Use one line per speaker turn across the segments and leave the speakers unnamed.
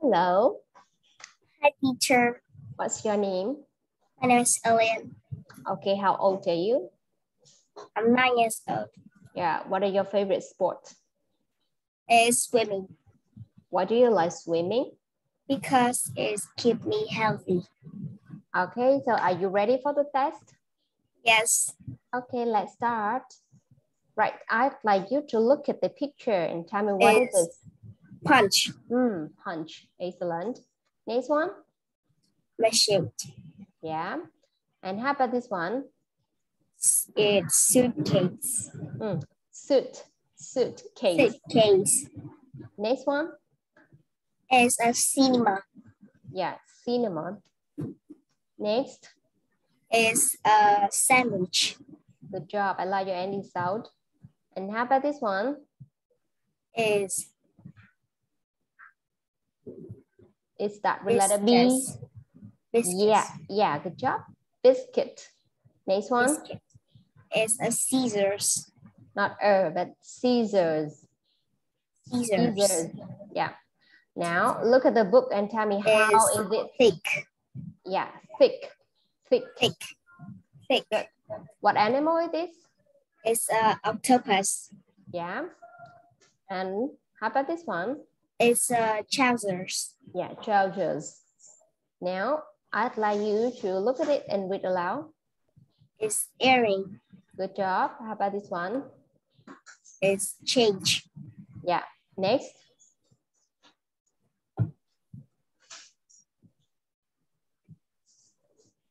Hello.
Hi, teacher.
What's your name?
My name is Ellen.
Okay, how old are you?
I'm nine years old.
Yeah, what are your favorite sports?
It's swimming
Why do you like swimming?
because it's keep me healthy.
Okay, so are you ready for the test?
Yes.
Okay, let's start. Right, I'd like you to look at the picture and tell me what it
It's-
is.
Punch
Hmm, punch. Excellent. Next one.
machine.
Yeah. And how about this one?
It's suitcase.
Suit. Suitcase.
Suitcase.
Next one.
It's a cinema.
Yeah, cinema. Next.
Is a sandwich.
Good job. I like your ending sound. And how about this one?
Is
Is that letter B?
biscuits.
Yeah, yeah, good job. Biscuit. Next one,
Biscuit. It's a scissors.
not er, but scissors.
Scissors.
Scissors. Yeah. Now look at the book and tell me how
Is
is it?
thick.
Yeah, thick. Thick.
Thick. Thick. Good.
What animal it is?
It's a octopus.
Yeah. And how about this one?
It's a trousers.
Yeah, trousers. Now I'd like you to look at it and read aloud.
It's earring.
Good job. How about this one?
It's change.
Yeah. Next.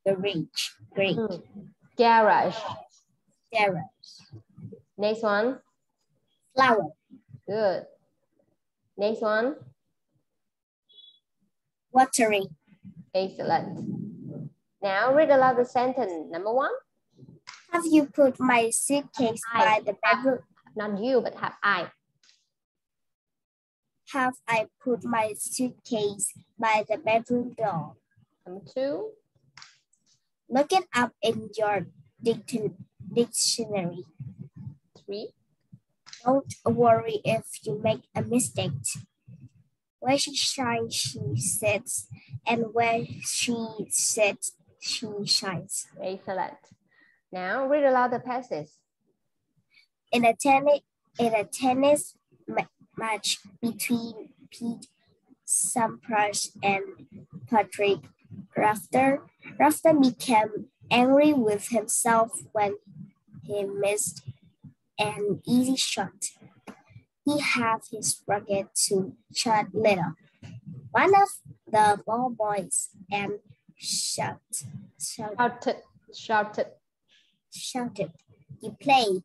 The reach. Great.
Hmm. Garage.
Garage.
Next one.
Flower.
Good. Next one.
Watery.
Excellent. Now read aloud the sentence. Number one.
Have you put my suitcase
I
by the bedroom?
Not you, but have I.
Have I put my suitcase by the bedroom door?
Number two.
Look it up in your dictionary.
Three.
Don't worry if you make a mistake. Where she shines, she sits, and where she sits, she shines.
Excellent. Now read aloud the passage.
In a tennis, in a tennis ma- match between Pete Sampras and Patrick Rafter, Rafter became angry with himself when he missed an easy shot. He had his racket to shot little. One of the ball boys and shout, shout,
Shouted. Shouted.
shouted, You play.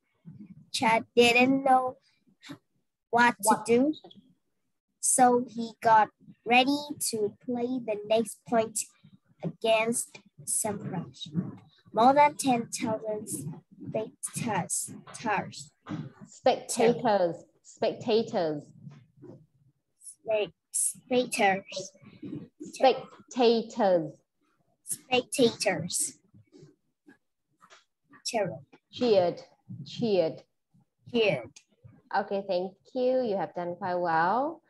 Chad didn't know what to do, so he got ready to play the next point against Sampras. More than 10,000 spectators,
Spectators. Spectators.
spectators,
Spectators.
spectators,
Cheered. Cheered.
cheered.
Okay, thank you. You have done quite well.